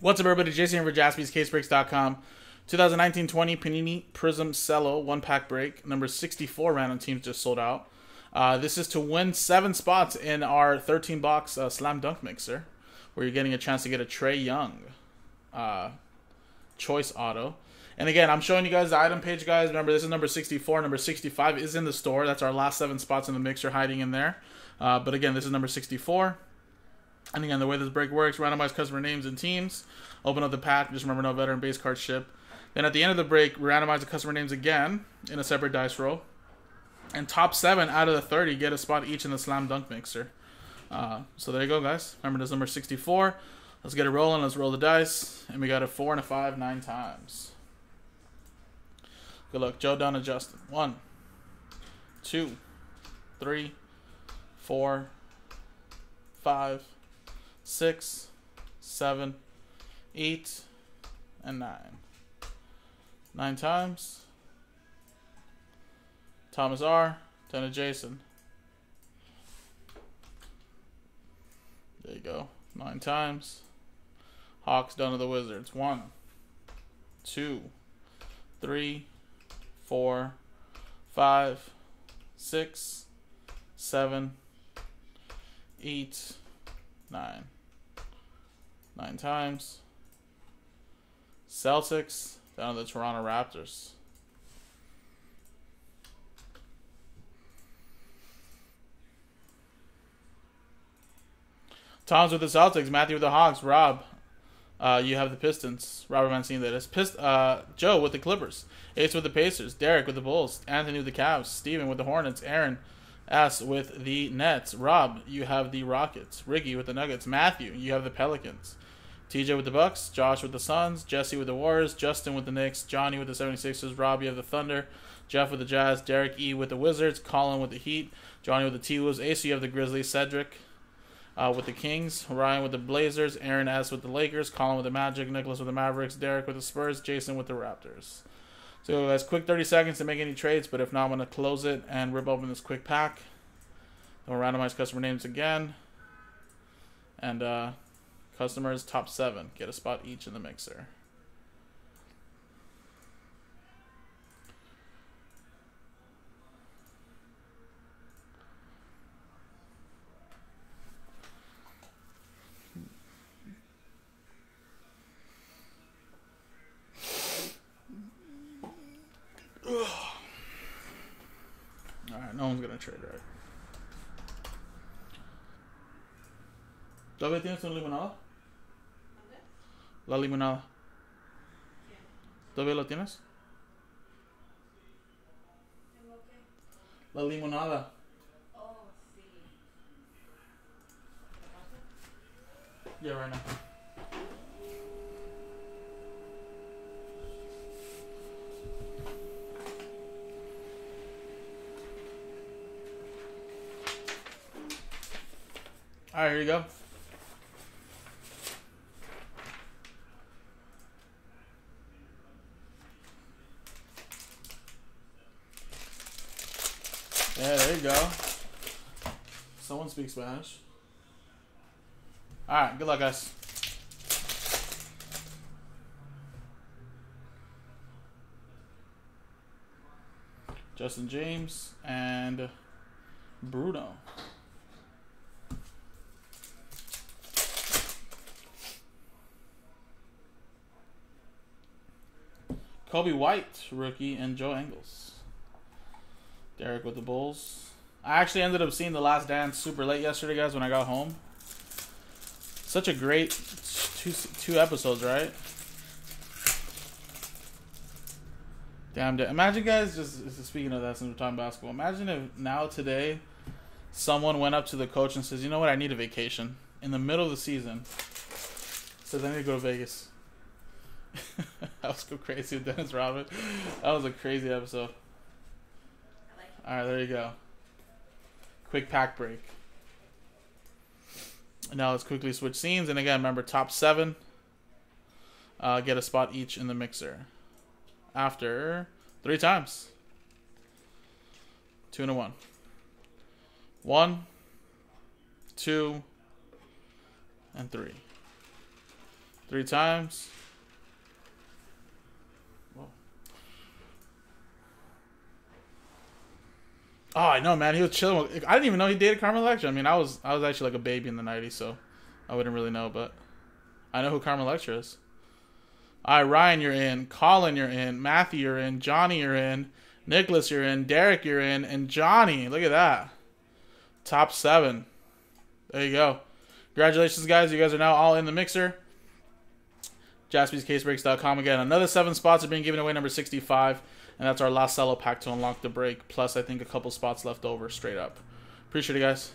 What's up, everybody? Jason here for jaspyscasebreaks.com. 2019-20 Panini Prizm Cello one pack break. Number 64 random teams just sold out. Uh, this is to win seven spots in our 13 box uh, slam dunk mixer, where you're getting a chance to get a Trae Young uh, choice auto. And again, I'm showing you guys the item page, guys. Remember, this is number 64. Number 65 is in the store. That's our last seven spots in the mixer hiding in there. Uh, but again, this is number 64. And again, the way this break works, randomize customer names and teams. Open up the pack. Just remember, no veteran base card ship. Then at the end of the break, randomize the customer names again in a separate dice roll. And top seven out of the 30 get a spot each in the slam dunk mixer. Uh, so there you go, guys. Remember, this number 64. Let's get it rolling. Let's roll the dice. And we got a four and a five nine times. Good luck. Joe, Don, and Justin. One, two, three, four, five, six, seven, eight, and nine. Nine times. Thomas R. Ten to Jason. There you go. Nine times. Hawks done to the Wizards. One, two, three, four, five, six, seven, eight, nine. Nine times. Celtics down to the Toronto Raptors. Tom's with the Celtics, Matthew with the Hawks, Rob. Uh, you have the Pistons. Robert Mancini that is. Pist- uh, Joe with the Clippers. Ace with the Pacers. Derek with the Bulls. Anthony with the Cavs. Steven with the Hornets. Aaron S with the Nets. Rob, you have the Rockets. Ricky with the Nuggets. Matthew, you have the Pelicans. TJ with the Bucks. Josh with the Suns. Jesse with the Warriors. Justin with the Knicks. Johnny with the 76ers. Rob, you have the Thunder. Jeff with the Jazz. Derek E with the Wizards. Colin with the Heat. Johnny with the T-Wolves. Ace, you have the Grizzlies. Cedric uh, with the Kings, Ryan with the Blazers, Aaron S with the Lakers, Colin with the Magic, Nicholas with the Mavericks, Derek with the Spurs, Jason with the Raptors. So that's quick 30 seconds to make any trades, but if not, I'm going to close it and rip open this quick pack. Then we'll randomize customer names again. And uh, customers top seven get a spot each in the mixer. Alright, no one's gonna trade, right? ¿Todavía tienes una limonada? La limonada. ¿Todavía lo tienes? La limonada. Oh, yeah, right now. All right, here you go. Yeah, there you go. Someone speaks Spanish. All right, good luck, guys. Justin James and Bruno. Coby White, rookie, and Joe Ingles. Derek with the Bulls. I actually ended up seeing The Last Dance super late yesterday, guys, when I got home. Such a great two, two episodes, right? Damn, imagine, guys, just speaking of that since we're talking basketball, imagine if now today someone went up to the coach and says, you know what, I need a vacation. In the middle of the season, says, I need to go to Vegas. that was go crazy with Dennis Rodman. That was a crazy episode. All right, there you go. Quick pack break. Now let's quickly switch scenes. And again, remember top seven uh, get a spot each in the mixer. After three times. Two and a one. One, two, and three. Three times. Oh, I know, man. He was chilling. With, I didn't even know he dated Carmen Electra. I mean, I was I was actually like a baby in the '90s, so I wouldn't really know. But I know who Carmen Electra is. All right, Ryan, you're in. Colin, you're in. Matthew, you're in. Johnny, you're in. Nicholas, you're in. Derek, you're in. And Johnny, look at that. Top seven. There you go. Congratulations, guys. You guys are now all in the mixer. JaspysCaseBreaks.com again. Another seven spots are being given away, number 65. And that's our last cello pack to unlock the break. Plus, I think a couple spots left over straight up. Appreciate it, guys.